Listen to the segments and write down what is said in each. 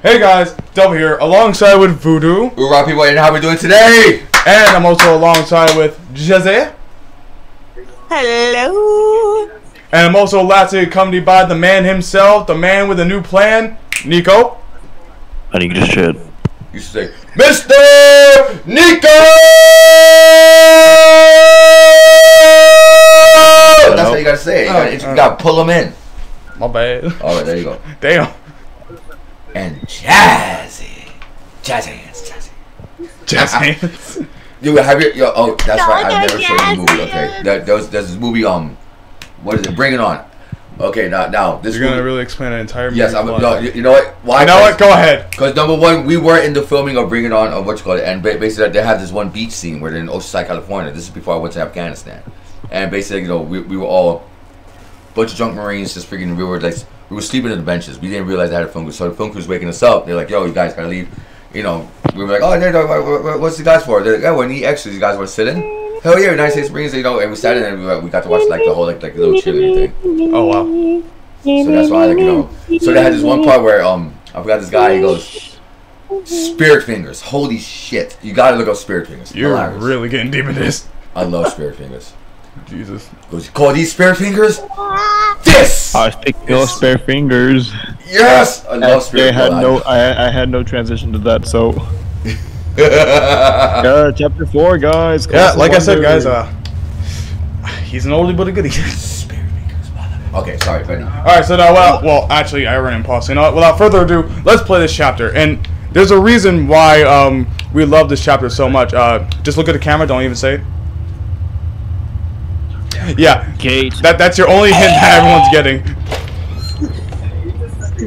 Hey guys, Double here, alongside with Voodoo, Hoorah, people, and how we doing today? and I'm also alongside with Jazzy, Hello. and I'm also lastly accompanied by the man himself, the man with a new plan, Nico. I need just shit. You should say, Mr. Nico! That's how you gotta say it. You gotta, oh, you oh. gotta pull them in. My bad. Alright, there you go. Damn. And jazzy. Jazzy hands, jazzy. Jazz hands. You have your, yo, oh, that's right. I've never Jazzy seen the movie. hands. Okay, there, there's, there's this movie. Um, what is it? Bring it on. Okay, now, now this You're gonna really explain an entire movie. Yes, I'm. plot. No, you, you know what? Why? You know what? Go ahead. Because number one, we were in the filming of Bring It On, or what you call it, and basically they had this one beach scene where they're in Oceanside, California. This is before I went to Afghanistan, and basically, you know, we, we were all a bunch of drunk Marines just freaking. We were like, we were sleeping in the benches. We didn't realize they had a film crew, so the film crew's waking us up. They're like, "Yo, you guys gotta leave." You know, we were like, "Oh, no, no, what- what- what's the guys for?" They're like, "Oh, we need extras. You guys want to sit in?" Hell yeah, United States Marines. You know, and we sat in and we, we got to watch like the whole like like little cheerleading thing. Oh wow. So that's why, like, you know. So they had this one part where um, I forgot this guy. He goes, "Spirit fingers, holy shit! You gotta look up spirit fingers. You're Hilarious. really getting deep in this. I love spirit fingers. Jesus. He you call these spare fingers? This. I pick your spare fingers. yes, I love I had no, I, I had no transition to that. So, uh, chapter four, guys. Yeah, like I said, guys, uh, he's an oldie but a goodie. spirit fingers. Okay, sorry, but All right, so now, well, well, actually, I ran in pause. You know, without further ado, let's play this chapter. And there's a reason why um we love this chapter so much. Uh, just look at the camera. Don't even say it. Yeah, Gate. that that's your only hint that everyone's getting.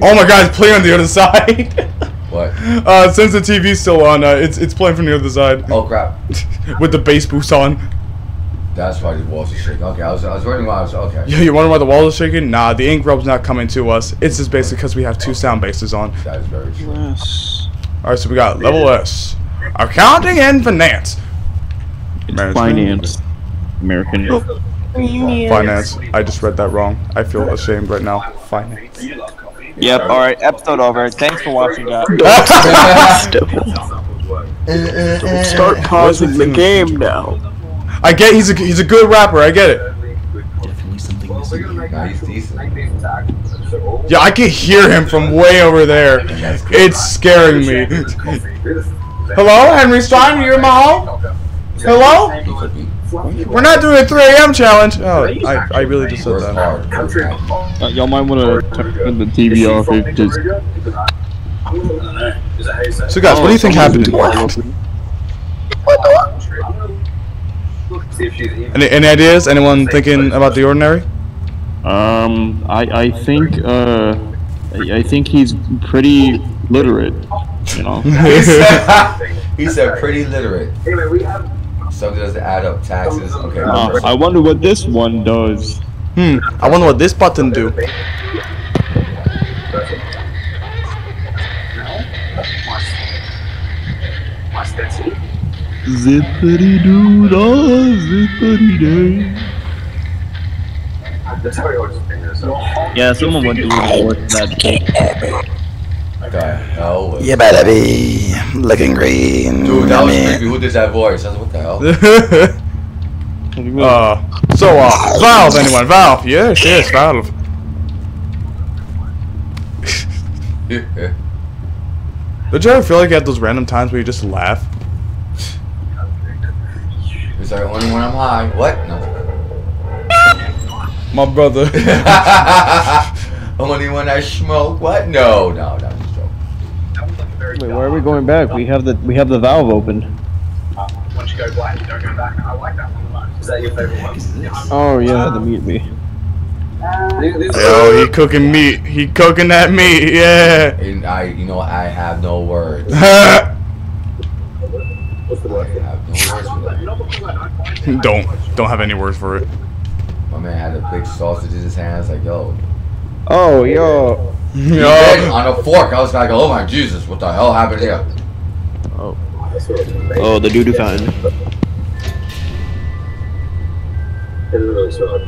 Oh my God, it's playing on the other side. what? uh, since the TV's still on, uh, it's it's playing from the other side Oh crap! with the bass boost on. That's why the walls are shaking. Okay, I was I was wondering why I was okay. Yeah, you wonder why the wall is shaking? Nah, the ink rub's not coming to us. It's just basically because we have two sound bases on. That is very true. Yes. All right, so we got level S, accounting and finance. It's Management. finance. American. Finance. I just read that wrong. I feel ashamed right now. Finance. Yep, alright, episode over. Thanks for watching, guys. Don't Start pausing the game now. I get he's a he's a good rapper. I get it. Nah, he's decent. Yeah, I can hear him from way over there. It's scaring me. Hello, Henry Stein, you're in my home. Hello? He. We're not doing a 3 a.m. challenge. Oh, I, I really just said that. hard. works hard. Uh, y'all might want to turn the TV off. It just. So guys, what do you think happened? Any, any ideas? Anyone thinking about the ordinary? Um, I I think uh, I, I think he's pretty literate. You know. He said, he said pretty literate. Something doesn't add up. Taxes. Okay. Uh, I wonder what this one does. Hmm. I wonder what this button do. Zippity doo dah, zippity day. Yeah, someone went to work that cake. the hell was You better be looking green. Dude, that was creepy. Who did that voice? I was like, what the hell? uh, so uh, Valve. Anyone? Valve? Yes, yes, Valve. Don't you ever feel like you have those random times where you just laugh? Is that only when I'm high? What? No. My brother. only when I smoke? What? No, no, no. Just. Wait, why are we going back? We have the we have the valve open. Uh, once you go black, you don't go back. I like that one. Is that your favorite one? Oh yeah, the meat me. Yo, he cooking meat. He cooking that meat. Yeah. And I, you know, I have no words. What's the word? no words for that. don't don't have any words for it. My man had a big sausage in his hands, like, yo. Oh yo. Then Yo. on a fork, I was like, oh my Jesus, what the hell happened here? Oh, Oh, the doo doo fountain. It's really sort of-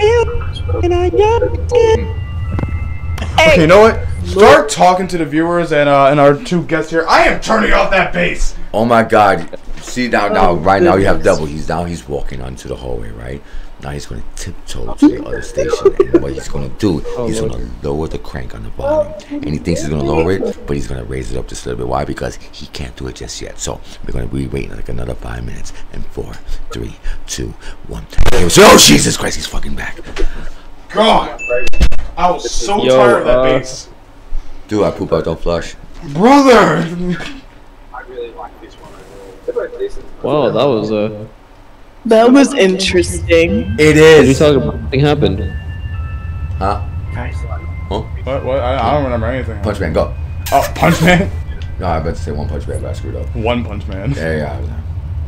Okay, you know what? Start talking to the viewers and uh, and our two guests here. I am turning off that bass. Oh my God! See now, now, right now you have double. He's now he's walking onto the hallway, right? Now he's gonna tiptoe to the other station, and what he's gonna do, Oh, he's gonna lower the crank on the volume, and he thinks he's gonna lower it, but he's gonna raise it up just a little bit. Why? Because he can't do it just yet. So we're gonna be waiting like another five minutes, and four, three, two, one. Here we- Oh Jesus Christ! He's fucking back, God, I was so Yo, tired of that uh, bass, dude. I poop out, don't flush. brother. I really like this one overall. They're both decent. Wow, that was uh. That was interesting. It is. What are you is. talking about? Nothing happened. Huh? What? What? I, I don't remember anything. Punch Man, go. Oh, Punch Man. No, I meant to say one punch man, but I screwed up. One Punch Man. Yeah, yeah. I was,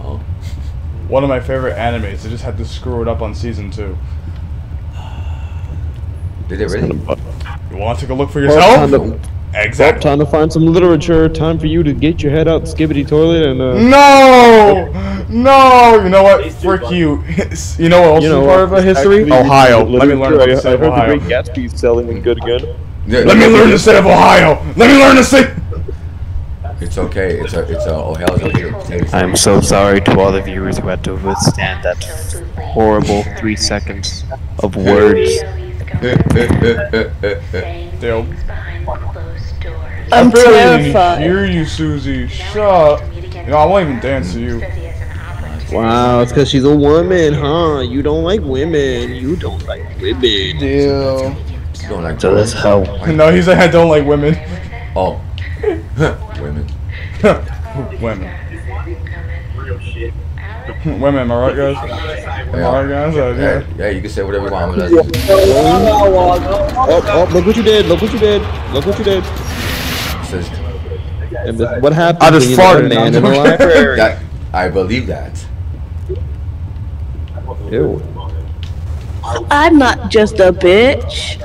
oh, One of my favorite animes. They just had to screw it up on season two. did they really? You want to take a look for Well, yourself? Time to, Exactly. time to find some literature. Time for you to get your head out the skibidi toilet and uh. No, no. You know what? Frick you. you know what else You know is part of what? our history? Actually, Ohio. Let me learn about I- the state I heard the Great Gatsby's selling good again. Yeah, Let me learn the state of Ohio. Let me learn the state. It's okay. It's a. It's a. Oh hell, it's okay. I'm so sorry to all the viewers who had to withstand that horrible three seconds of words. Dale. I'm I barely terrified. hear you, Susie. Shut. You know, I won't even dance to you. Wow, it's because she's a woman, huh? You don't like women. You don't like women. Deal. Don't like So that's how. No, he's like, I don't like women. Oh, women. women. Women, am I right, guys? Am I right, guys? Uh, Yeah, yeah. yeah. You can say whatever you want. I'm Oh, oh, look what you did. Look what you did. Look what you did. Says- And what happened I just when you let a farted. man in the library? That I believe that. Ew. I'm not just a bitch.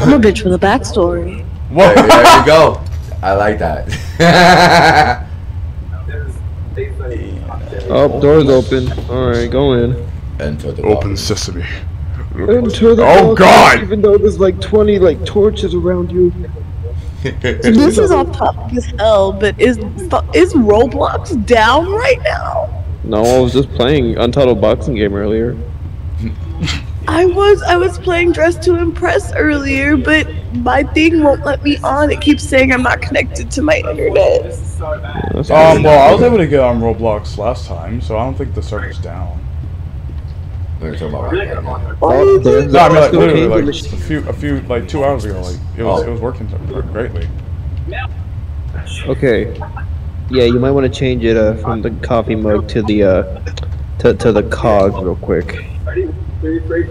I'm a bitch with a backstory. Whoa. There, there you go. I like that. Oh, door's open. Alright, go in. Enter the Open sesame. Enter the Oh, box, God! Even though there's like 20 like torches around you. This is off topic as hell, but is is Roblox down right now? No, I was just playing Untitled Boxing Game earlier. I was I was playing Dress to Impress earlier, but my thing won't let me on. It keeps saying I'm not connected to my internet. Um, well, I was able to get on Roblox last time, so I don't think the server's down. We're talking about right. Oh, there's No, I mean, like, literally, like, a few, a few, like, two hours ago, like, it was, Oh. it was working greatly. Okay. Yeah, you might want to change it uh, from the coffee mug to the uh, to, to the cog real quick. Ready? Three, three.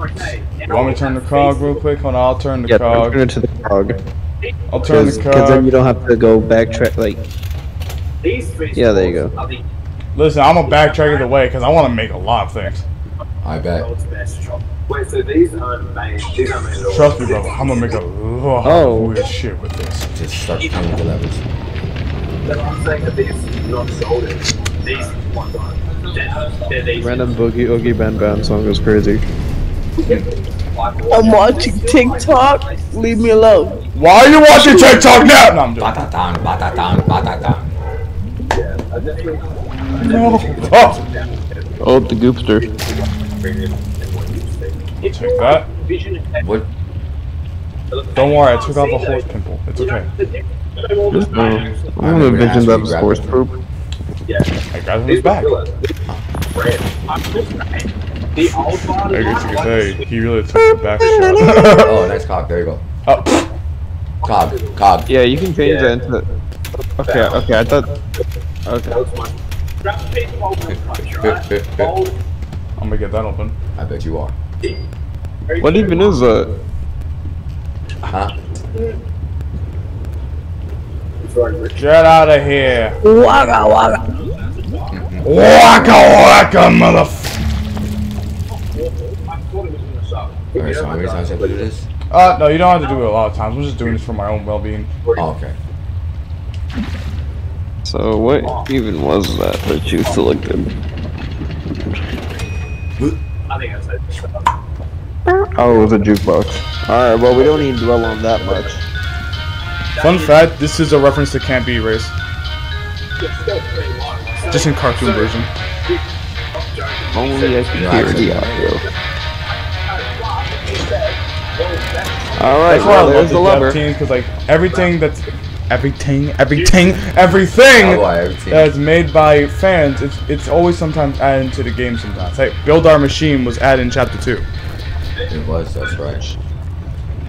Okay. You want me to turn the cog real quick? Hold on, I'll turn the Yeah, cog. turn it to the cog. I'll turn the cog. Because then you don't have to go backtrack. Like, Yeah, there you go. scores are the Listen, I'm gonna backtrack either way because I want to make a lot of things. I bet. world's best shop. Wait, so these aren't made. These aren't made at. Trust me, brother. I'm gonna make a lot Oh. of weird shit with this. Just start playing with the levers. But I'm saying that these not sold it. These ones aren't. They're, they're these. random boogie oogie band band song is crazy. I'm watching TikTok. Leave me alone. Why are you watching TikTok now? No, I'm joking. Batatan, batatan, batatan. No. Oh, Oh, the goopster. Take that. Vision What? Don't worry, I took out the horse pimple. It's okay. Oh, I want to never vision that to was horse it. poop. I got his back. The old one. I guess you could say he really took the back shot. Oh, nice cock. There you go. oh, Cog, cog. Yeah, you can change that into. Okay, okay, I thought. Okay. Grab a piece I'm gonna get that open. I bet you are. What even is that? Huh? Get out of here. Waka waka. Waka waka, motherfucker. Alright, so how many times have to do this? Uh, no, you don't have to do it a lot of times. I'm just doing this for my own well-being. Oh, okay. So what even was that that you selected? I think I said. Oh, it was a jukebox. Alright, well, we don't need to dwell on that much. Fun fact: This is a reference to Can't Be Erased, just in cartoon version. Only I can hear the audio. Alright, That's why I well, there's the the team because like everything that's everything, everything, everything everything. that's made by fans, it's it's always sometimes added into the game. Sometimes, like Build Our Machine was added in Chapter Two, It was, that's right.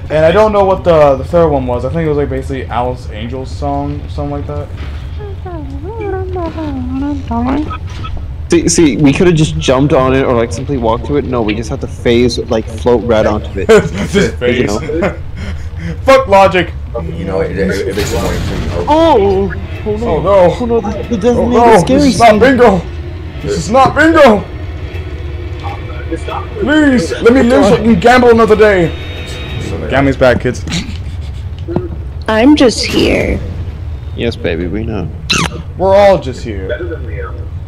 and I don't know what the the third one was. I think it was like basically Alice Angel's song, or something like that. See, see, we could have just jumped on it or like simply walked to it. No, we just had to phase, like float right onto it. This face. know. Fuck logic. You know, it, it, it makes it more intriguing. Oh! Oh, oh, oh no! Oh no. Oh no! This, this Oh doesn't no, make this scary. is not bingo. This is not bingo. Please, let me live so I can gamble another day. Gambling's bad, kids. I'm just here. Yes, baby, we know. We're all just here.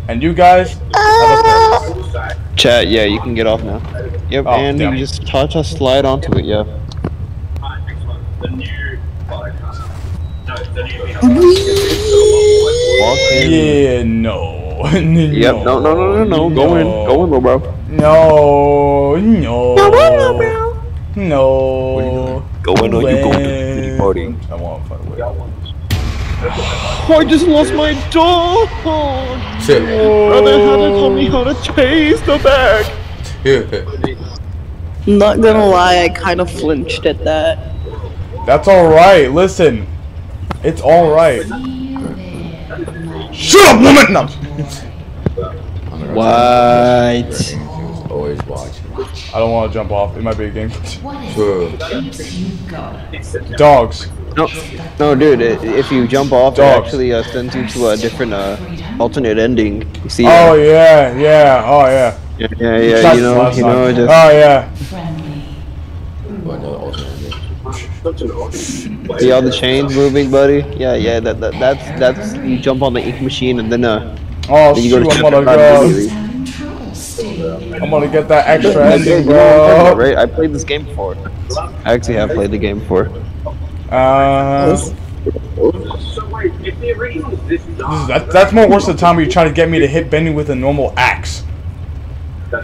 And you guys have a purpose. Chat, yeah, you can get off now. Yep, Oh, and damn. you just touch us, slide onto it, yeah. Walk in. Yeah, no. Yep, no, no, no, no, no. Go in, go in, little bro. No, no. No. What are you doing? Go in or you go to the party. I want to find a way. Oh, I just lost my dog! Shit. Brother had to tell me how to chase the bag. Not gonna lie, I kind of flinched at that. That's alright, listen. It's alright. Shut up, woman! No. What? Always watching. I don't want to jump off. It might be a game. Sure. Dogs. No, no, dude. i if you jump off, it Dogs. actually uh, sends you to a different uh, alternate ending. You see? Oh yeah, yeah, oh yeah. yeah, yeah, yeah. You know, you know, just. Oh yeah. Well, another alternate. See all the chains moving, buddy? Yeah, yeah. That, that that's that's you jump on the ink machine and then uh Oh then you shoot, go to I'm gonna go. I'm gonna get that extra ending, you I'm talking about, bro. right? I played this game before. I actually have played the game before. Uh, this is, that, that's more worse the time where you try to get me to hit Bendy with a normal axe.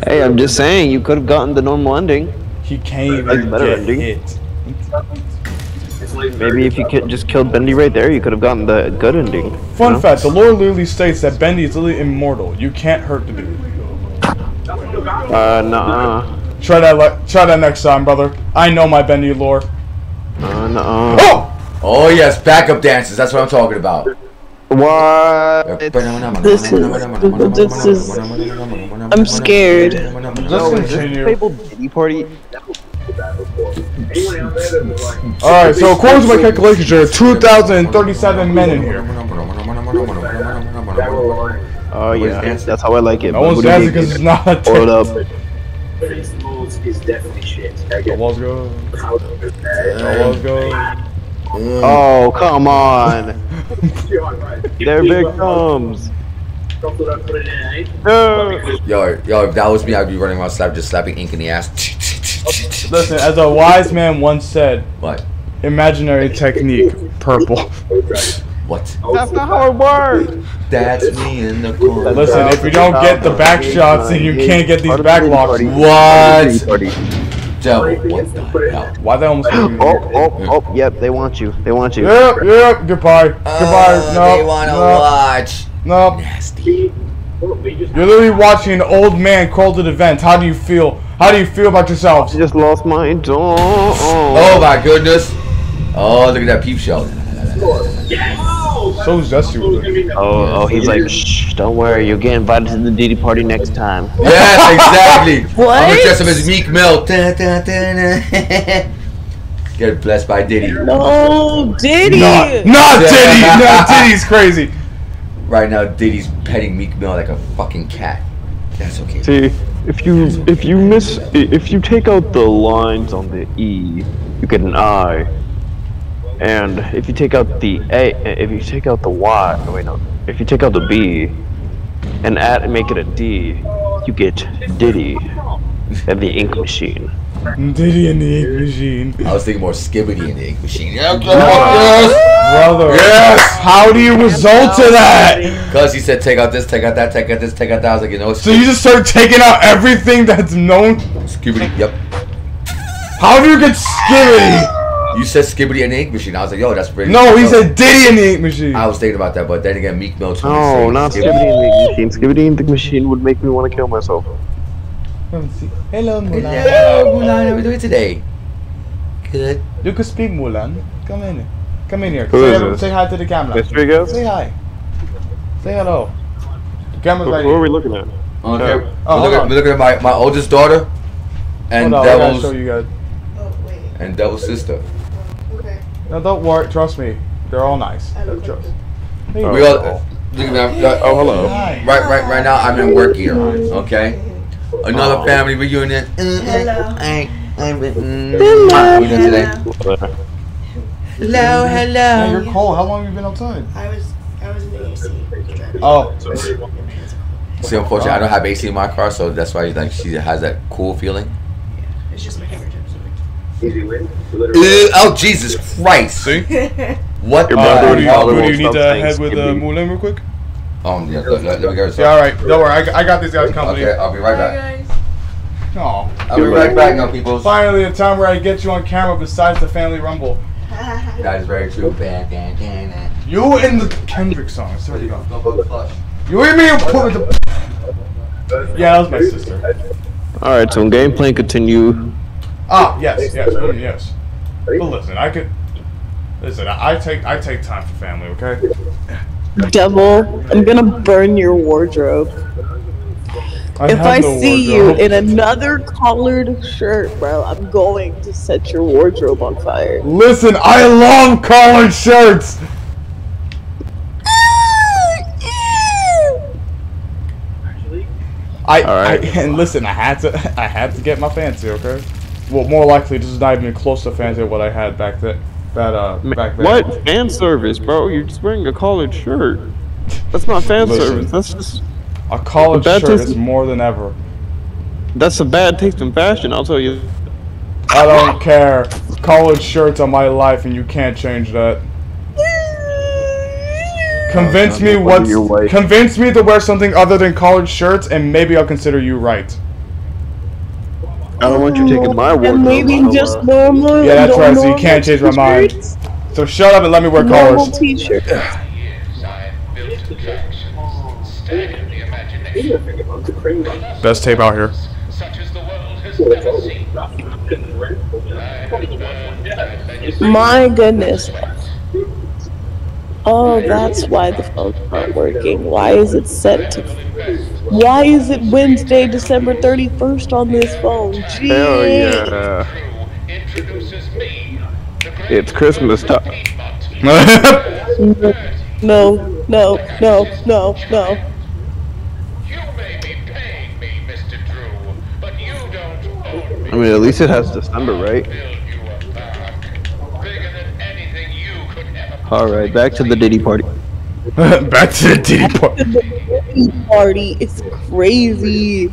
Hey, I'm just saying you could have gotten the normal ending. He can't even get ending. hit. Maybe if you ki- just killed Bendy right there, you could have gotten the good ending. Fun you know? fact: the lore literally states that Bendy is literally immortal. You can't hurt the dude. Uh, nah. Try that. Le- try that next time, brother. I know my Bendy lore. Uh, nah. Oh! Oh yes, backup dances. That's what I'm talking about. What? This is- this is- I'm scared. Let's continue. Playable Diddy Party. Alright, so according to my calculations, there are 2,037 men in here. Oh yeah, that's how I like it. No but one's what do you dancing because it's not a Hold up. is definitely shit. The walls go. The walls go. Mm. Oh come on! They're victims. No. Yo, yo, if that was me, I'd be running around slap, just slapping ink in the ass. Listen, as a wise man once said, What? imaginary technique, purple. What? That's not how it works. That's me in the corner. Listen, if you don't get the back shots, then you can't get these back locks. What? Devil, what the hell? Why they almost Oh, oh, oh, yep, they want you. They want you. Yep, yep, goodbye. Goodbye. Uh, No. they wanna no, watch. no. Nasty. You're literally watching an old man crawl to the vent. How do you feel? How do you feel about yourselves? I just lost my dog. Oh my goodness. Oh, look at that peep show. So zesty with it. Oh, oh, he's like, shh, don't worry, you'll get invited to the Diddy party next time. Yes, exactly. What? I'm gonna dress up as Meek Mill. Get blessed by Diddy. No, Diddy. Not, not Diddy. Not Diddy's crazy. Right now, Diddy's petting Meek Mill like a fucking cat. That's okay. See, if you if you miss if you take out the lines on the E, you get an I. And if you take out the A, if you take out the Y, oh wait no, if you take out the B, and add and make it a D, you get Diddy and the ink machine. Diddy and the ink machine. I was thinking more Skibidi in the ink machine. Yeah, Brother. Yes. How do you result to that? Because he said, take out this, take out that, take out this, take out that. I was like, you know, it's So you just start taking out everything that's known. Skibidi. Yep. How do you get Skibidi? You said Skibidi and the ink machine. I was like, yo, that's pretty. No, he dope. said Diddy and the ink machine. I was thinking about that, but then again, Meek Mill told me No, to not say Skibidi in the Ink machine. Skibidi in the Ink machine would make me want to kill myself. Hello, Moolyn. Hello, Moolyn. How are we doing today? Good. You can speak, Moolyn. Come in. Come in here. Who say, is hello- this? say hi to the camera. Mystery guest? Say hi. Say hello. The camera's Who, right who are we looking at? Okay. Oh, we're, looking, on. we're looking at my, my oldest daughter and Hold on, I gotta Devil's show you guys. and Devil's sister. Okay. No, don't worry. Trust me. They're all nice. Trust. Hey, We all. Oh. Look at me. I'm- Oh, hello. Hi. Right, right, right now I'm in work gear. Okay. Another Oh. family reunion. Hello. I, I'm, mm, how we doing today? Uh, Hello, Yeah, you're hello. cold. How long have you been outside? I was I was in the AC. Oh, See, unfortunately, I don't have AC in my car, so that's why you like she has that cool feeling. Yeah, It's just my fingertips. Easy win. Ew, oh Jesus Christ! see. What? Your Uh, brother who do you, do you need to head with uh, Skibidi. Moolyn real quick? Um, yeah, let, let, let me get Yeah, all right. Don't worry. I, got- I got these guys company. Okay, I'll be right back. Aw. I'll be right back now, people. Finally, a time where I get you on camera besides the family rumble. That is very true. Bang, bang, bang, bang. You in the Kendrick song. I swear to God. Don't bug flush. You and me and put the. Yeah, that was my sister. Alright, so game gameplay continue. Ah, yes, yes, yes. But listen, I could. Listen, I, I take I take time for family. Okay. Devil, I'm gonna burn your wardrobe. I if I no see wardrobe. you in another collared shirt, bro, I'm going to set your wardrobe on fire. Listen, I love collared shirts. I, Alright. I and listen, I had to I had to get my fancy, okay? Well, more likely, this is not even close to fancy what I had back then. That uh, back then. What? Fan service, bro? You're just wearing a collared shirt. That's not fan Listen. service. That's just. A collared Bad shirt taste- is more than ever. That's a bad taste in fashion, I'll tell you. I don't care. Collared shirts are my life, and you can't change that. Convince me Your what's convince me to wear something other than collared shirts, and maybe I'll consider you right. I don't want you taking my wardrobe. And maybe I'll, just normal. Yeah, that's right, so you can't change my mind. So shut up and let me wear Normal collars. t-shirt. Best tape out here. My goodness. Oh, that's why the phone's not working. Why is it set to? Why is it Wednesday, December 31st on this phone? Jeez. Hell yeah. It's Christmas time. No, no, no, no, no. I mean, at least it has December, right? Alright, back to the Diddy party. Back to the Diddy part. The party It's crazy.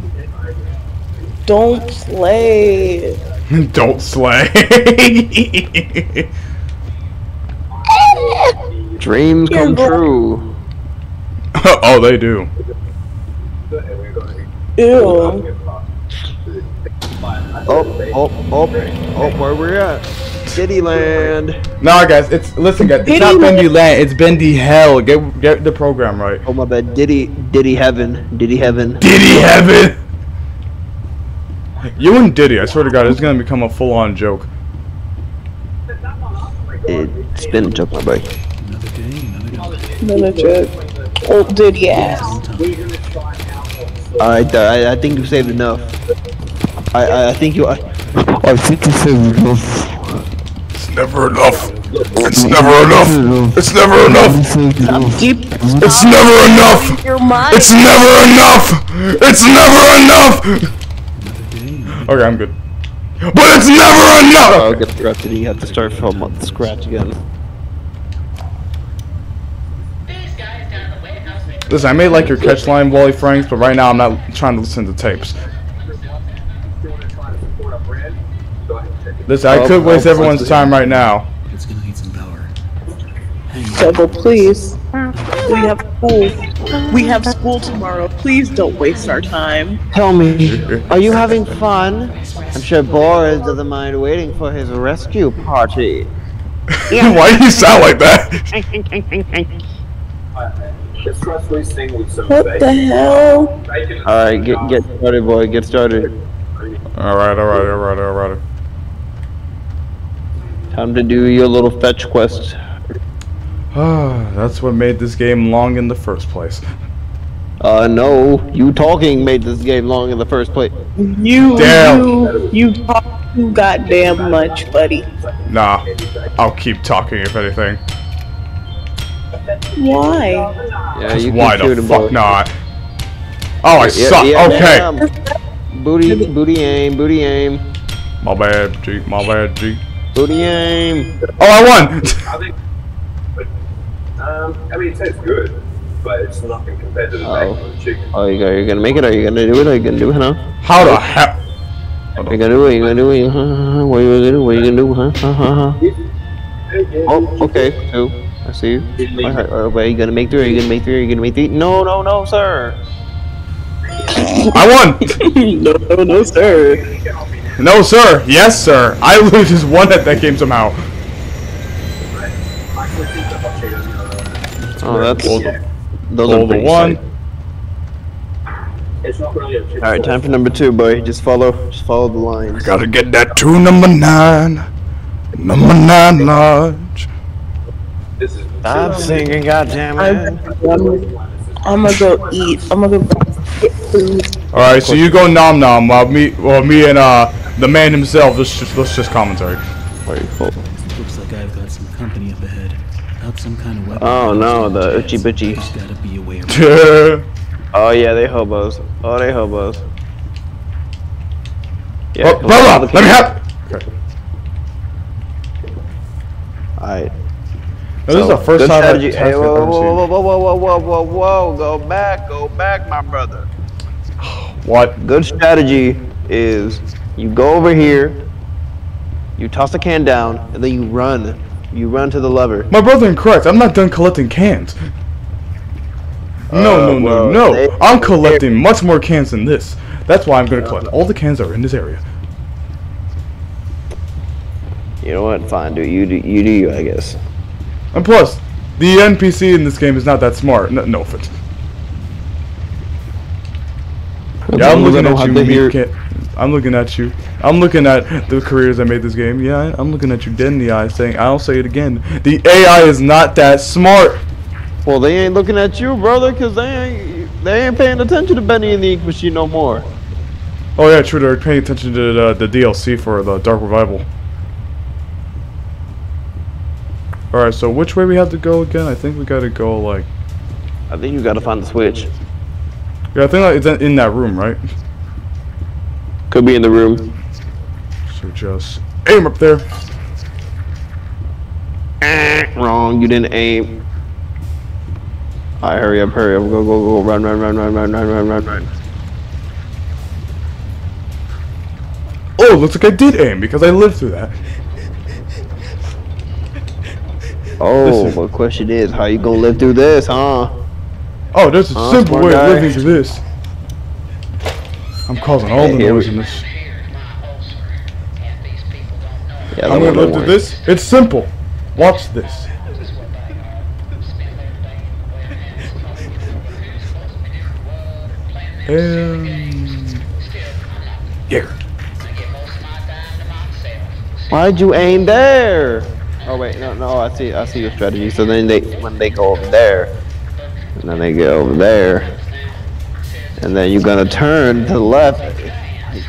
Don't play. Don't slay. Dreams come true. oh, they do. Ew. Oh, oh, oh, oh, where we at? Diddy land. Nah, guys, it's listen, guys. It's Diddy not. Bendy Land. It's Bendy Hell. Get get the program right. Oh my bad. Diddy, Diddy heaven, Diddy heaven. Diddy Heaven. You and Diddy, I swear to God, it's gonna become a full-on joke. It's been a joke, my boy. Another joke. Old Diddy ass. Alright, I, I think you saved enough. I, I, I think you. I, I think you saved enough. It's never enough. It's never enough. It's never enough. Deep. It's never enough. Your mind. It's never enough. It's never enough. Okay, I'm good. But it's never I'll enough. Oh, get interrupted. You have to start from scratch again. Listen, I may like your catch line, Wally Franks, but right now I'm not trying to listen to tapes. Listen, I Oh, could waste oh, everyone's what's time right now. It's gonna need some power. Devil, please. We have school. We have school tomorrow. Please don't waste our time. Tell me, are you having fun? I'm sure Boris doesn't mind waiting for his rescue party. Why do you sound like that? Let's try thing with some What the hell? Alright, get, get started, boy, get started. Alright, alright, alright, alright. Time to do your little fetch quest. Ah, That's what made this game long in the first place. Uh, no, you talking made this game long in the first place. You, Damn. you, you talk too goddamn much, buddy. Nah, I'll keep talking if anything. Why? Yeah, you why the fuck boy. not? Oh, I Yeah, suck. yeah, okay. damn. Booty, booty aim, booty aim, My bad, G. My bad, G. booty aim. Oh, I won! I think. Um, I mean, it tastes good, but it's nothing compared to the Oh. bacon and chicken. Oh, you go, you're gonna make it? Are you gonna do it? Are you gonna do it, huh? How the hell? Are you gonna do it? You gonna do it? Huh, huh, huh. You gonna do? What are you gonna do? Huh? Huh? Huh? huh. Oh, okay, two. I see you. Alright, alright, wait, you gonna make three? Are you gonna make three? Are you gonna make three? No, no, no, sir. I won! no, no, no, sir. No, sir. Yes, sir. I literally just won at that game somehow. Oh, that's Hold those Hold are the pretty one. sick. It's not really a chicken. All right, time for number two, boy. Just follow, just follow the lines. Gotta get that two number nine. Number nine lodge. This is. Stop singing, goddamn I'm, it! I'm gonna go eat. I'm gonna go get food. Alright, so you go nom nom while me well me and uh the man himself let's just let's just commentary. Wait, hold. on. Looks like I've got some company up ahead. Out some kind of weapon. Oh no, the itchy bitchy. Just gotta be aware. Oh yeah, they hobos. Oh, they hobos. Yeah, oh, brother, let me have Alright. This is the first time I've strategy. I've Hey, whoa, ever whoa, seen. whoa, whoa, whoa, whoa, whoa, whoa, whoa, go back, go back, my brother. What? Good strategy is you go over here, you toss the can down, and then you run. You run to the lever. My brother in Christ, I'm not done collecting cans. No, no, Uh, no, well, no. they- I'm collecting much more cans than this. That's why I'm gonna collect all the cans that are in this area. You know what? Fine, do you do you do you? I guess. And plus, the NPC in this game is not that smart. No, no offense. Yeah, I'm long as I looking at you, to meat hear-. I'm looking at you. I'm looking at the careers that made this game. Yeah, I'm looking at you dead in the eye, saying, "I'll say it again. The AI is not that smart." Well, they ain't looking at you, brother, cause they ain't they ain't paying attention to Bendy and the Ink Machine no more. Oh yeah, true. They're paying attention to the, the DLC for the Dark Revival. All right, so which way we have to go again? I think we gotta go like. I think you gotta find the switch. Yeah, I think like, it's in that room, right? Could be in the room. So just aim up there. Eh, wrong, you didn't aim. Alright, hurry up, hurry up, go, go, go, run, run, run, run, run, run, run, run, run. Oh, looks like I did aim because I lived through that. Oh, Listen. the question is, how you gonna live through this, huh? Oh, there's a Huh, simple way guy? of living through this. I'm causing all the noise in this. Yeah, I'm gonna one live through this. It's simple. Watch this. And yeah. Why'd you aim there? Oh wait, no, no, I see, I see your strategy. So then they, when they go over there, and then they go over there, and then you're gonna turn to the left. Like,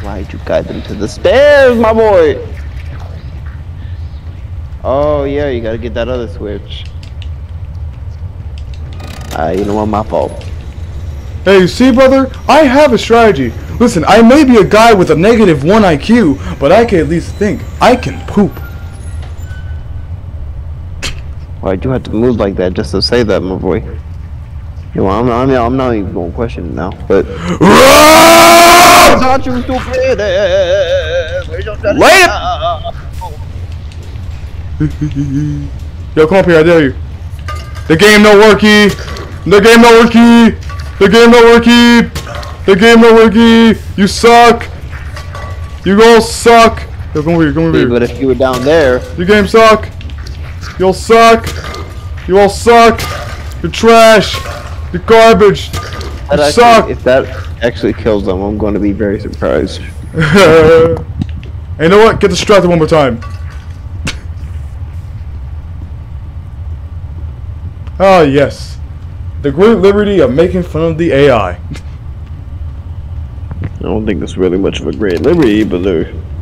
Why'd you guide them to the stairs, my boy? Oh yeah, you gotta get that other switch. Ah, you know what? My fault. Hey, you see, brother? I have a strategy. Listen, I may be a guy with a negative one IQ, but I can at least think. I can poop. Why'd you have to move like that just to say that, my boy? You know, I'm, I'm, I'm not even gonna question it now, but. Not you stupid ass. Where's your strategy? Lay it! Ah, Yo, come up here, I dare you. The game no worky. The game no worky. The game no worky. The game no worky. You suck. You all suck. Yo, come over here, come over See, here. but if you were down there, Your game suck. You all suck. You all suck. You're trash. Garbage. that actually, suck. if that actually kills them, I'm going to be very surprised. hey, you know what? Get the distracted one more time. Ah, yes. The great liberty of making fun of the AI. I don't think that's really much of a great liberty, but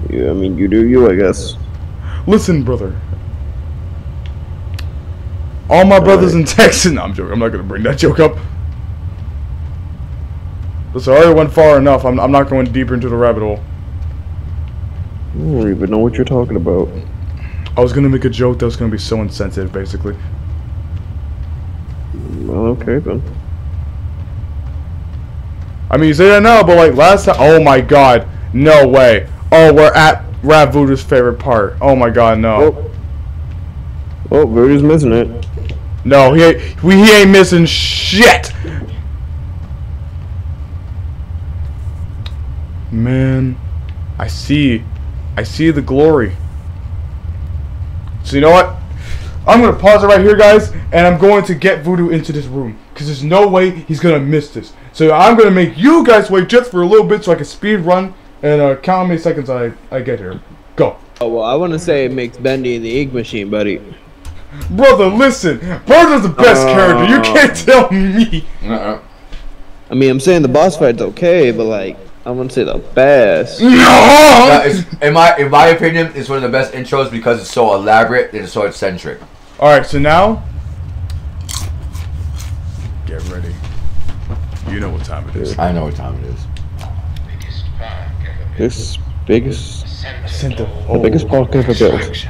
yeah, I mean, you do you, I guess. Listen, brother. All my brothers in Texas. No, I'm joking. I'm not gonna bring that joke up. Listen, I already went far enough. I'm, I'm not going deeper into the rabbit hole. I don't even know what you're talking about. I was gonna make a joke that was gonna be so insensitive, basically. Well, okay then. I mean, you say that now, but like last time. Oh my god. No way. Oh, we're at Rap Voodoo's favorite part. Oh my god, no. Oh, oh Voodoo's missing it. No, he ain't, we, he ain't missing shit. Man, I see, I see the glory. So you know what? I'm gonna pause it right here, guys, and I'm going to get Voodoo into this room because there's no way he's gonna miss this. So I'm gonna make you guys wait just for a little bit so I can speed run and uh, count how many seconds I I get here. Go. Oh well, I want to say it makes Bendy the Ink Machine, buddy. Brother, listen. Brother's the best uh, character. You can't tell me. Uh-uh. I mean, I'm saying the boss fight's okay, but like, I want to say the best. Yeah, it's, in my in my opinion, it's one of the best intros because it's so elaborate and it's so eccentric. All right, so now get ready. You know what time it is. I know what time it is. This biggest, Sent the the biggest park ever built.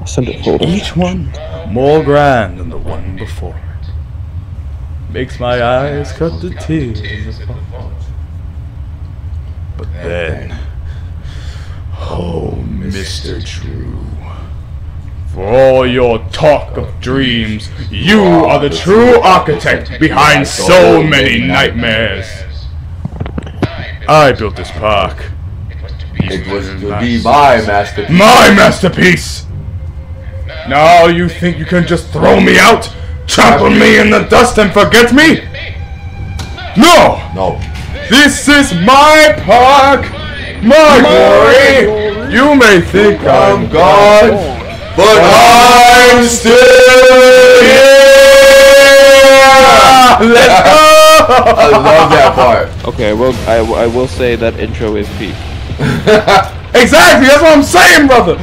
I sent it forward. Each one more grand than the one before. Makes my eyes cut the tears apart. But then, oh, Mr. Drew, for all your talk of dreams, you are the true architect behind so many nightmares. I built this park. It was to be my masterpiece. My masterpiece! Now you think you can just throw me out, trample me in the dust and forget me? No! No. This is my park, my glory. You may think I'm gone, but I'm still here. Let's go! I love that part. Okay, well, I, I will say that intro is peak. Exactly, that's what I'm saying, brother.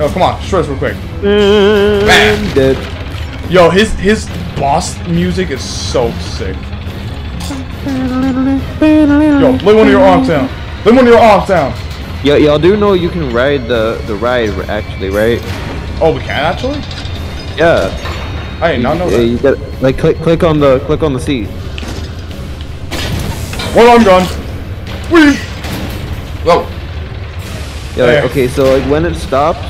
Oh, come on, stress real quick. Mm. Bam. Dead. Yo, his his boss music is so sick. Yo, lay one of your arms down. Lay one of your arms down. Yo, y'all do know you can ride the the ride actually, right? Oh, we can actually? Yeah. I did not know Yeah, that. you got like click click on the click on the seat. One arm gone. Whee! Whoa. Yeah. Like, okay, so like when it stops,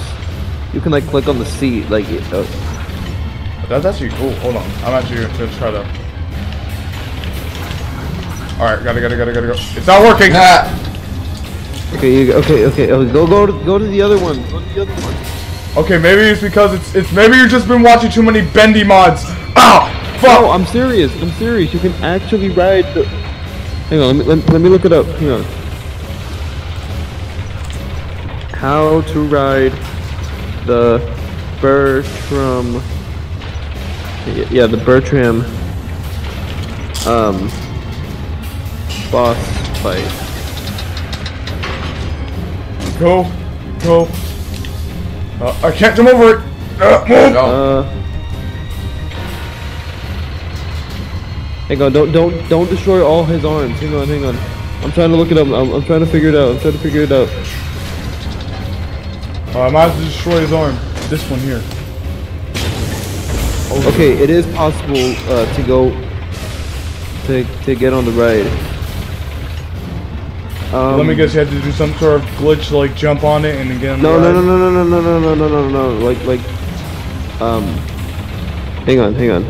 you can like click on the seat, like. Uh, That's actually cool. Hold on. I'm actually gonna try to. Alright, gotta, gotta, gotta, gotta go. It's not working! okay, you, okay, okay. oh, Go go to go to the other one. Go to the other one. Okay, maybe it's because it's it's maybe you've just been watching too many bendy mods. Ah! Fuck! No, I'm serious. I'm serious. You can actually ride the. Hang on, let me let, let me look it up. Hang on. How to ride the Bertrum. Yeah, the Bertrum. Um. Boss fight. Go, go. Uh, I can't jump over it. Uh, move. Uh. Hang on, don't don't don't destroy all his arms. Hang on, hang on. I'm trying to look it up. I'm, I'm trying to figure it out. I'm trying to figure it out. Uh, I might have to destroy his arm. This one here. Okay, it is possible uh, to go to to get on the ride. Um, Let me guess, you had to do some sort of glitch, like jump on it and then get on No, the no, ride? no, no, no, no, no, no, no, no, no, no. Like, like, um, hang on, hang on.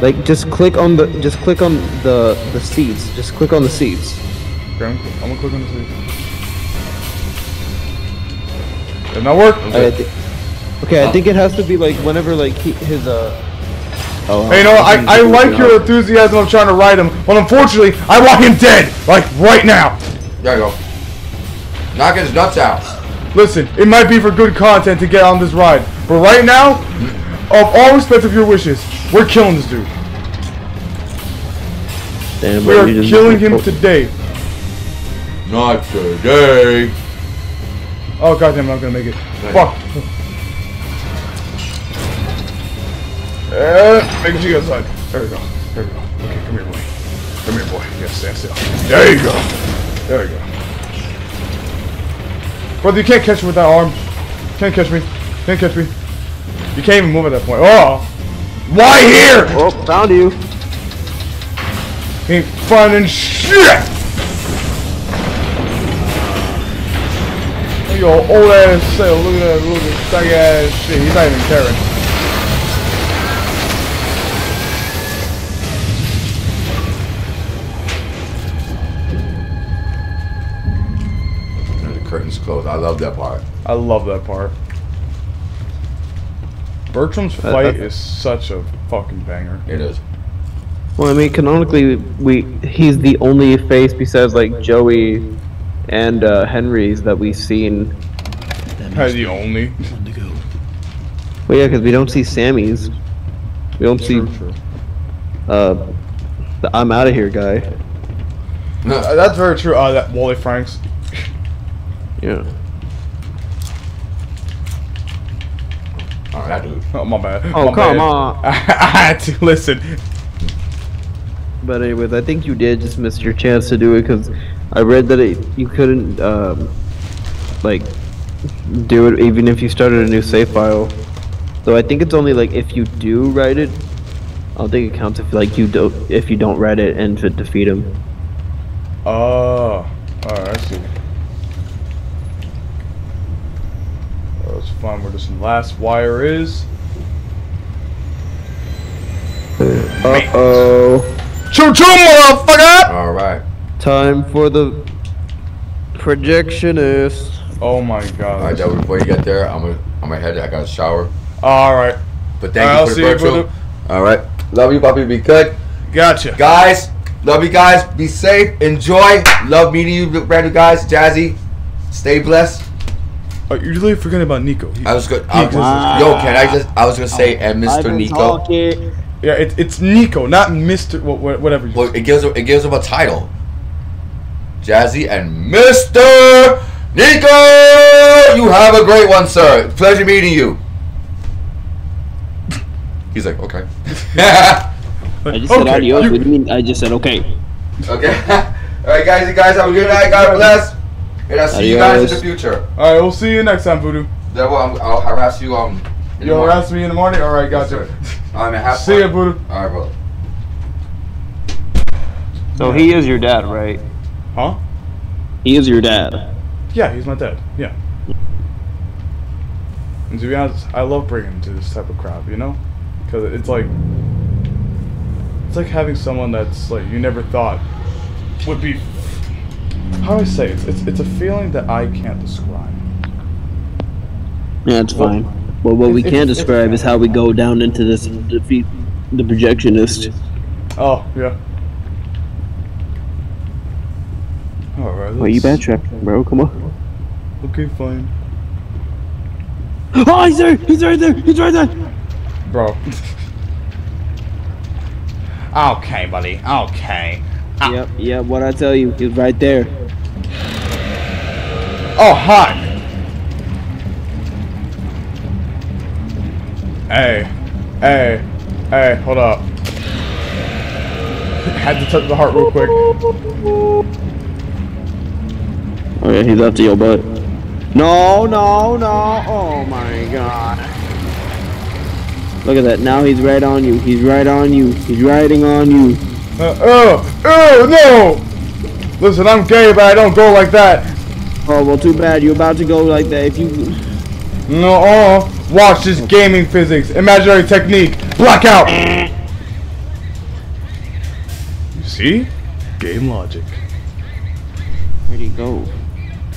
Like, just click on the, just click on the the seats. Just click on the seats. Okay, I'm, I'm gonna click on the seat. Did not work? I thi- okay, I think it has to be like whenever like he, his uh. Oh, Hey, you know. I, I like your enthusiasm of trying to ride him, but unfortunately, I want him dead! Like, right now! There you go. Knock his nuts out. Listen, it might be for good content to get on this ride, but right now, of all respect of your wishes, we're killing this dude. Damn, we are killing him today. Not today. Oh goddamn, I'm not gonna make it. Fuck. Uh, make sure you go outside. There we go. There we go. Okay, come here, boy. Come here, boy. Yes, stand still. There you go. There you go. Brother, you can't catch me with that arm. Can't catch me. Can't catch me. You can't even move at that point. Oh! Why here? Oh, found you. Ain't finding shit! Look at your old ass self. Look at that little thug ass shit. He's not even caring. And the curtains closed. I love that part. I love that part. Bertrum's Uh, fight uh, is such a fucking banger. It is. Well, I mean, canonically, we he's the only face besides like Joey and uh, Henry's that we've seen. That's the only. Well, yeah, because we don't see Sammy's. We don't see uh, the I'm out of here guy. Uh, that's very true. Uh, that Wally Franks. Yeah. That dude. Oh, my bad. Oh, My come bad. on. I had to listen. But anyways, I think you did just miss your chance to do it because I read that it, you couldn't um, like do it even if you started a new save file. So I think it's only like if you do write it. I don't think it counts if like you don't if you don't write it and to defeat him. Oh, alright, I see. Let's find where this last wire is. Uh oh. Choo choo, motherfucker! All right. Time for the projectionist. Oh my god. All right, Devil, before you get there, I'm gonna I'm gonna head. I got a shower. Alright. But thank I'll you for see the you, virtual. All right. Love you, puppy. Be good. Gotcha. Guys, love you guys. Be safe. Enjoy. Love meeting you, brand new guys. Jazzy, stay blessed. Oh, you're really forgetting about Nico. He- I was good. he I, yo, can I just? I was gonna say, and Mr. Nico. Talking. Yeah, it, it's Nico, not Mr. wha- wha- whatever. You Well, it gives him it gives him a title. Jazzy and Mr. Nico. You have a great one, sir. Pleasure meeting you. He's like, okay. I just said Okay, adios. you- What do you mean? I just said okay. Okay. All right, guys. You guys have a good night. God bless. And I'll see you guys in the future. Alright, we'll see you next time, Voodoo. Then well, I'm, I'll harass you. Um. in You'll morning. harass me in the morning? Alright, Yes, gotcha. sir. All right, man. Have See ya. Voodoo. All right, brother. So he is your dad, right? Huh? He is your dad. Yeah, he's my dad. Yeah. And to be honest, I love bringing him to this type of crowd, you know? Because it's like. It's like having someone that's like you never thought would be. How do I say it? It's, it's, it's a feeling that I can't describe. Yeah, it's fine. Well, what we can describe is how we go down into this and defeat the projectionist. Oh, yeah. Alright, Why you let's- backtracking, bro? Come on. Okay, fine. Oh, he's there! He's right there! He's right there! Bro. okay, buddy. Okay. Ah. Yep, yep. What I tell you, he's right there. Oh, hi. Hey, hey, hey, hold up. Had to touch the heart real quick. Okay, he's after your butt. No, no, no! Oh my god! Look at that. Now he's right on you. He's right on you. He's riding on you. Uh, oh, oh, no! Listen, I'm gay, but I don't go like that. Oh well, too bad. You're about to go like that. If you No, uh, watch this gaming physics, imaginary technique, blackout. You see? Game logic. where'd he go?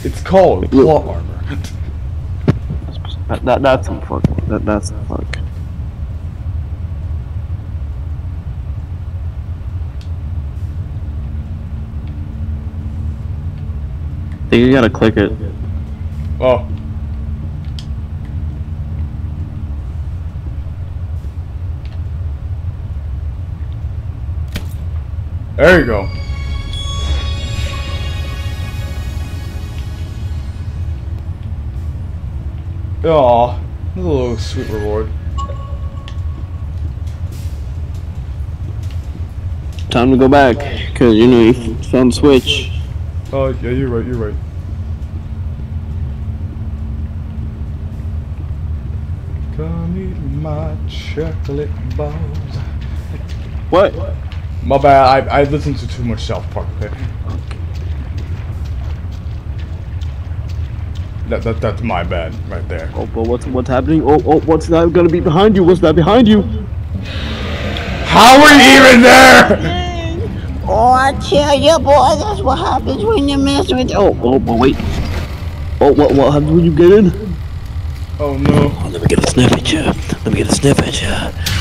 It's called plot armor. That, that that's some fuck. That that's some fuck. I think you gotta click it. Oh. There you go. Aw, a little sweet reward. Time to go back, cause you know you found Switch. Oh, yeah, you're right, you're right. Come eat my chocolate balls. What? My bad, I, I listened to too much South Park, okay? That, that, that's my bad, right there. Oh, but what's what's happening? Oh, oh, what's that gonna be behind you? What's that behind you? How are you even there? Oh, I tell you, boy, that's what happens when you mess with. Oh, oh, but wait. Oh, what what happens when you get in? Oh no. Oh, let me get a sniff at you. Let me get a sniff at you.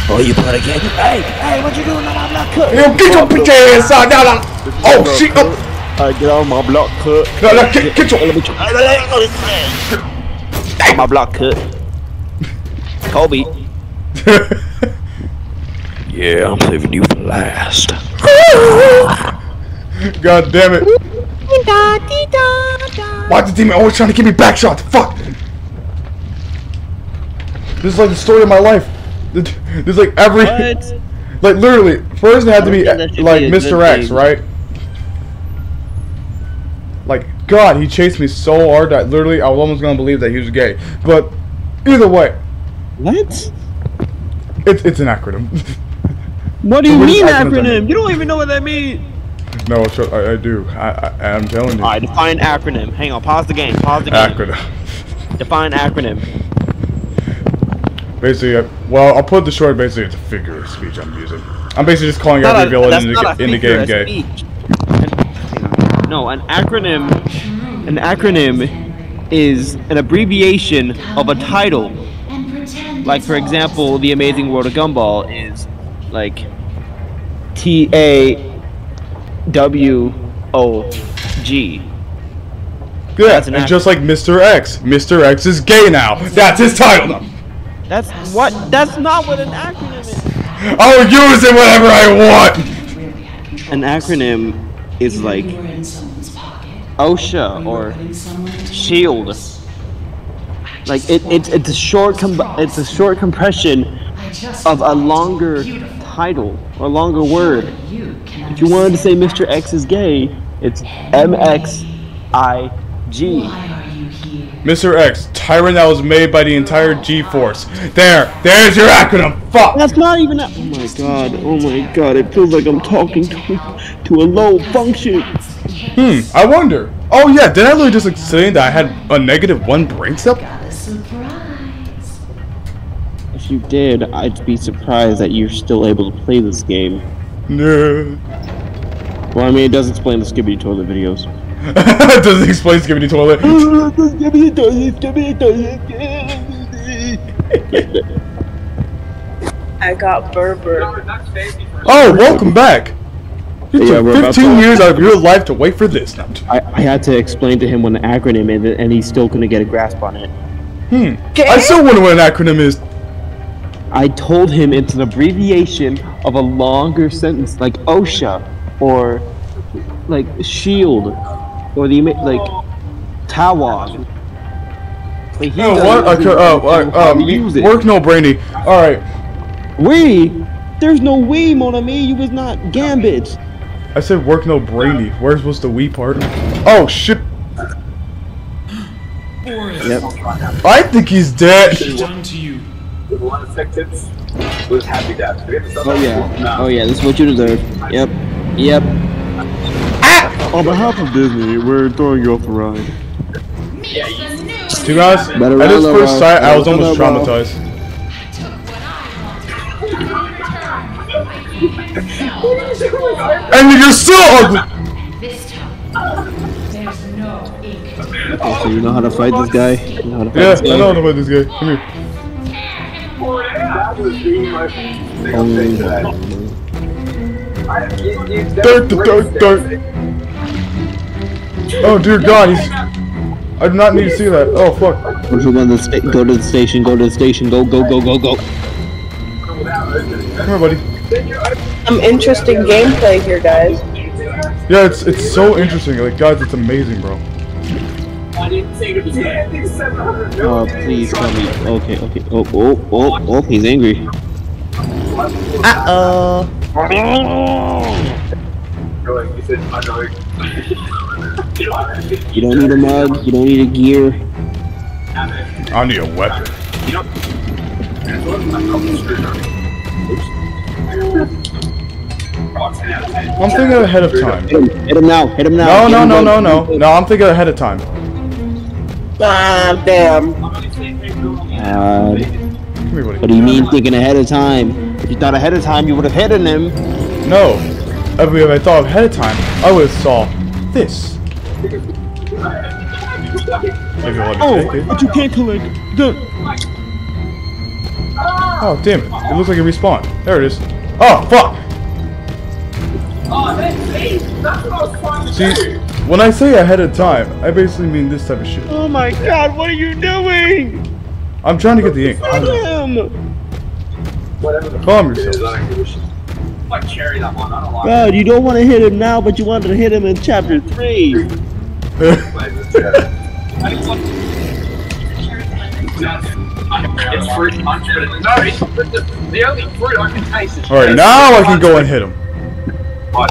Oh, you put again. Hey, Hey, what you doing on my block cut? Yo, get your bitch ass out now, now. Oh shit! Oh, I get on my block cut. no, no, get, get your. My block cut. Kobe. Yeah, I'm saving you for last. God damn it! Why the demon always trying to give me back shots? Fuck! This is like the story of my life. This is like every, What? like literally. First it had to be I think that should like Mr. X, thing. right? Like God, he chased me so hard that literally I was almost gonna believe that he was gay. But either way, What? it's it's an acronym. What do you mean acronym? acronym? You don't even know what that means. no, so- I, I do. I, I I'm telling you. Alright, define acronym. Hang on, pause the game. Pause the game. acronym. Define acronym. Basically, uh, well, I'll put the short. Basically, it's a figure of speech I'm using. I'm basically just calling every villain in the, a in the figure game gay. speech. An- no, an acronym. An acronym is an abbreviation of a title. Like, for example, The Amazing World of Gumball is like T A W O G. Yeah, That's an and just like Mr. X, Mr. X is gay now. That's his title. That's what? That's not what an acronym is. I'll use it whenever I want. An acronym is like OSHA or Shield. Like it, it's it's a short com- it's a short compression of a longer title or longer word. If you wanted to say Mr. X is gay, it's M X I G. Mr. X, tyrant that was made by the entire G-force. There, there's your acronym. Fuck. That's not even. A- oh my god! Oh my god! It feels like I'm talking to to a low function. Hmm. I wonder. Oh yeah, did I literally just explain that I had a negative one brain cell? If you did, I'd be surprised that you're still able to play this game. No. Well, I mean, it does explain the Skibidi Toilet videos. does it explain Skibidi Toilet? I got Berber. Oh, welcome back. You Yeah, took we're 15 years out of your life to wait for this. No, I'm j- I, I had to explain to him what an acronym is, and he still couldn't get a grasp on it. Hmm. I still wonder what an acronym is. I told him it's an abbreviation of a longer sentence, like OSHA, or like SHIELD, or the ama- like TAWAG. Like, he Oh, what? Okay, even oh, know uh, how um, use it. work no brainy. All right. We? There's no we, mon ami. You was not Gambit. I said work no brainy. Where's was the we part? Oh shit. Yep. I think he's dead. Done to you. With one sentence, was happy that. Oh yeah. Oh yeah. This is what you deserve. Yep. Yep. On behalf of Disney, we're throwing you off the ride. To honest, Better at round, first sight, I was almost traumatized. And you're still ugly! Okay, so you know how to fight this guy? You know how to fight Yeah, this I guy? know about this guy. Come here. Um, dirt, dirt, dirt. Oh dear God, he's. I do not need to see that. Oh fuck. Go to the sta- go to the station. Go to the station. Go go go go go. Come here, buddy. Some interesting gameplay here, guys. Yeah, it's it's so interesting. Like guys, it's amazing, bro. Oh please tell me. Okay okay. Oh oh oh oh. He's angry. Uh oh. You don't need a mug. You don't need a gear. I need a weapon. I'm thinking ahead of time. Hit him, hit him now. Hit him now. No, no, no, no, no. No, I'm thinking ahead of time. Ah, damn. God. Come here, buddy. What do you mean thinking ahead of time? If you thought ahead of time, you would have hit him. No. If we- if I thought ahead of time, I would have saw this. If you want to Oh, but you can't collect. The Oh, damn it. It looks like it respawned. There it is. Oh, fuck! See, when I say ahead of time, I basically mean this type of shit. Oh my god, what are you doing? I'm trying to get the ink. Him! Calm yourself. God, you don't want to hit him now, but you wanted to hit him in chapter three. It's fruit punch, but it's, no, it's, the, the only fruit I can taste is Alright, now I can go and hit him. Why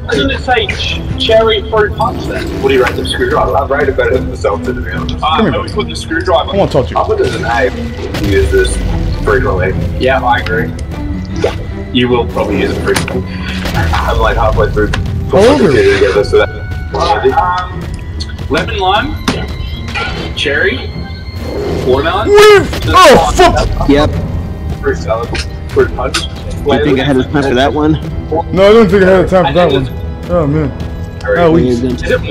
doesn't it say ch- cherry fruit punch then? What do you rate the screwdriver? I rate it better than the seltzer, to be honest. Uh, here, I would put the screwdriver. I won't touch you. I put it as an A. Use this frequently. Yeah, I agree. You will probably use it frequently. I'm like halfway through. How old together, so that. Um, lemon lime, cherry, watermelon. Oh, fuck! Yep. Fruit salad, fruit punch. You think I had time for that one? No, I didn't think I had a time for that one. Oh, man. Oh, He's we. testing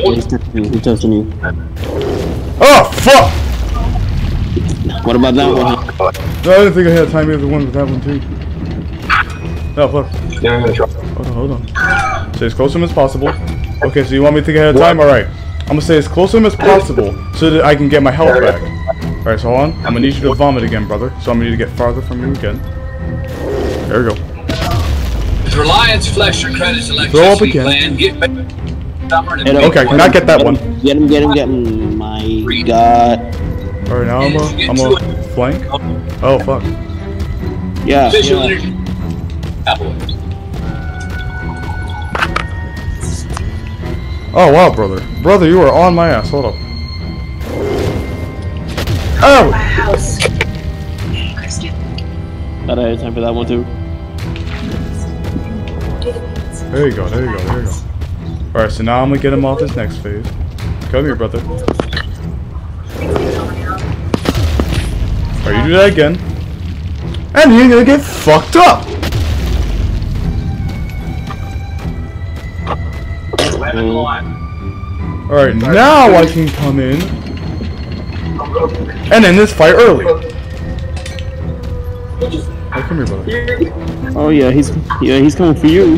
you. He's testing you. Oh, fuck! What about that one? No, I didn't think I had time either one with that one, too. Oh, fuck. Yeah, I'm gonna try. Hold on, hold on. Stay as close to him as possible. Okay, so you want me to think ahead of time? Alright. I'm gonna stay as close to him as possible so that I can get my health back. Alright, so hold on. I'm gonna need you to vomit again, brother. So I'm gonna need to get farther from you again. There we go. With Reliance Flex, your credits Throw up again. plan, get summer Okay, I cannot get that one. Get him, get him, get him. My God. Alright, now I'm a, I'm a flank. Oh, fuck. Yeah. Visual yeah. Oh, wow, brother. Brother, you are on my ass. Hold up. Oh! my Thought I had time for that one too. There you go, there you go, there you go. Alright, so now I'm gonna get him off this next phase. Come here, brother. Alright, you do that again. And you're gonna get fucked up! Lemon lime. Alright, now I can come in and end this fight early. Oh, come here, brother. Oh yeah, he's yeah he's coming for you.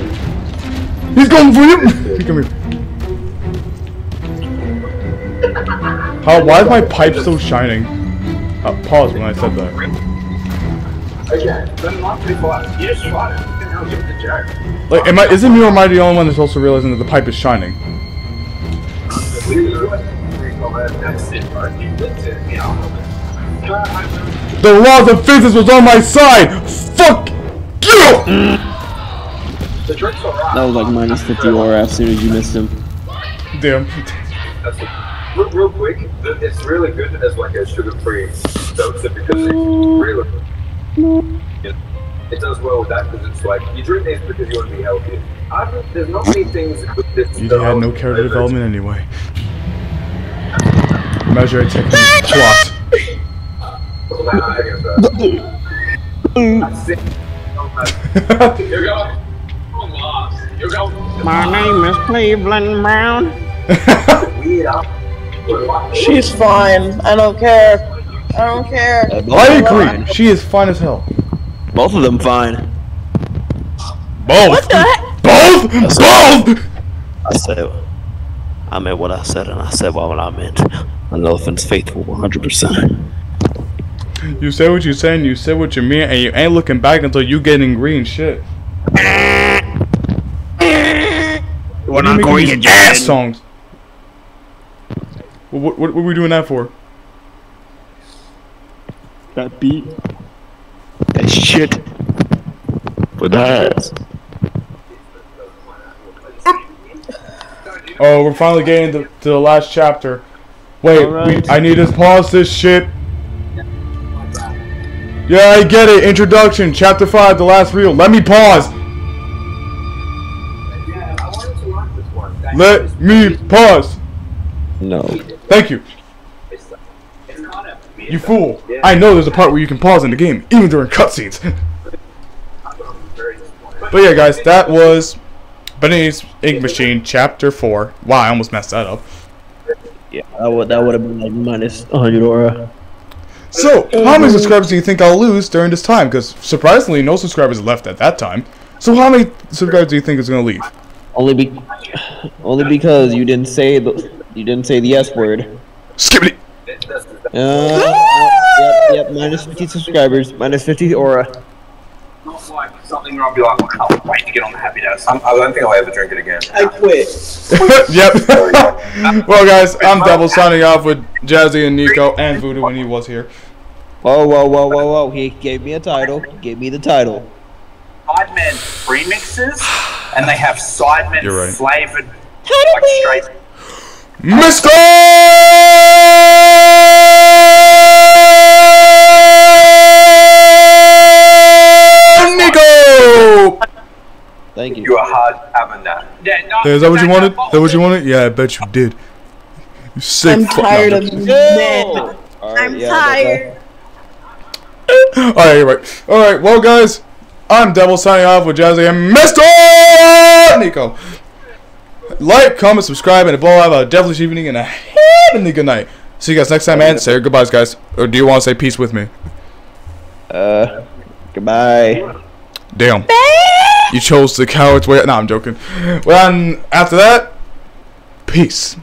He's coming for you! come here. How, why is my pipe still shining? Uh, pause when I said that. Okay, lemon lime, pretty flat. You just tried it. You didn't give it a joke. Like, am I, Isn't me or am I the only one that's also realizing that the pipe is shining? That's it, bro. You looked at me. The laws of physics was on my side! Fuck you! The. That was like minus 50 aura as soon as you missed him. Damn. Real, real quick, it's really good as like a sugar-free seltzer because it's really. It does well with that because it's like you drink this because you want to be healthy. I think there's not many things with this. You had no character development anyway. Measure it technique. Twat. You're going. You're going. My name is Cleveland Brown. She's fine. I don't care. I don't care. I agree. She is fine as hell. Both of them fine. Both. What the heck? Both. Both. I said, I meant what I said, and I said what I meant. An elephant's faithful 100%. You said what you said, and you said what you mean, and you ain't looking back until you getting green shit. We're not going these again. ass songs. What, what, what are we doing that for? That beat. That shit. For that. Oh, we're finally getting to, to the last chapter. Wait, we, I need to pause this shit. Yeah, I get it. Introduction, chapter 5, the last reel. Let me pause. Let me pause. No. Thank you. You fool. I know there's a part where you can pause in the game, even during cutscenes. but yeah, guys, that was Bendy's Ink Machine, chapter 4. Wow, I almost messed that up. Yeah, that would that would have been like minus 100 aura. So, how many subscribers do you think I'll lose during this time? Because surprisingly, no subscribers left at that time. So, how many subscribers do you think is gonna leave? Only be, only because you didn't say the you didn't say the S word. Skip it. Uh, yep, yep. Minus 50 subscribers. Minus 50 aura. Not like something where I'll be like, I can't wait to get on the happy days. I'm, I don't think I'll ever drink it again. I quit. yep. well, guys, I'm Devil signing off with Jazzy and Nico and Voodoo when he was here. Whoa, whoa, whoa, whoa, whoa! He gave me a title. Gave me the title. Sidemen premixes, and they have Sidemen You're right. flavored, like straight. Mr. Thank you. You are hard having that. Yeah, no, Hey, is that what you wanted? Is that what you wanted? Yeah, I bet you did. You sick I'm fuck- no, tired of joking. men. Alright, I'm yeah, that's tired. Alright, you're right. Alright, well, guys, I'm Devil signing off with Jazzy and Mr. Nico. Like, comment, subscribe, and above all, have a devilish evening and a heavenly good night. See you guys next time, man. Say goodbyes, guys. Or do you want to say peace with me? Uh, goodbye. Damn. You chose the coward's way. No, I'm joking. Well, and after that, peace.